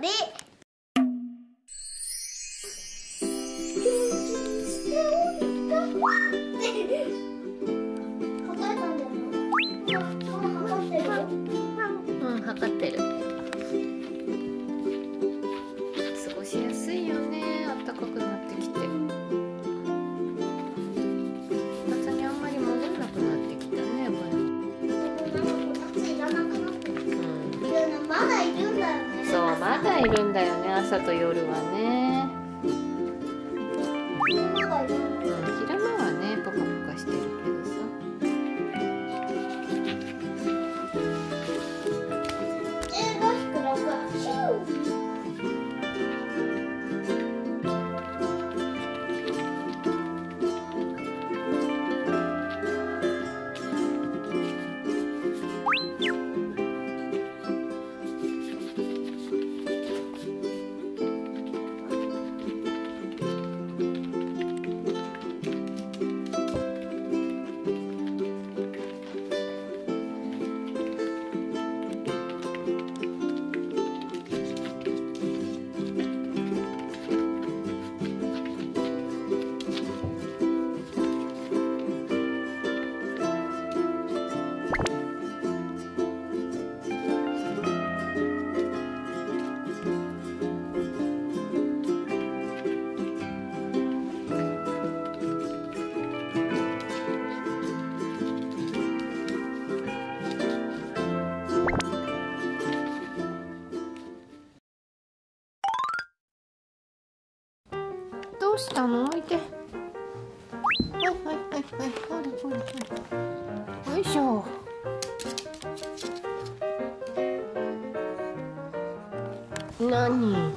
り。うん、測ってる。るんだよね朝と夜はね。うしたの？置いて。はいはいはいはい。よいしょ。何？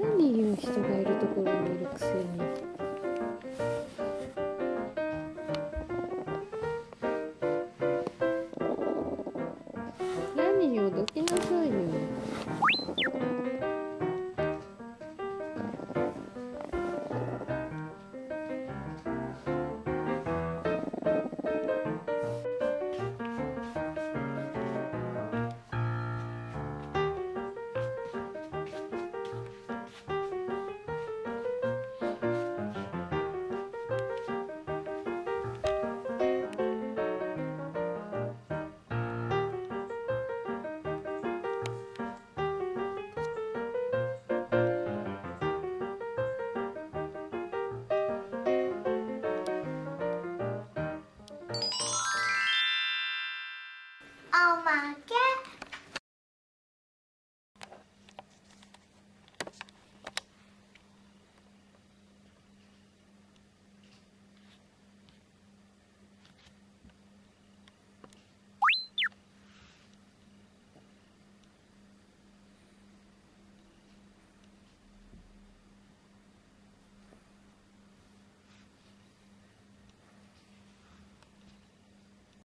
何言う人がいる pocket.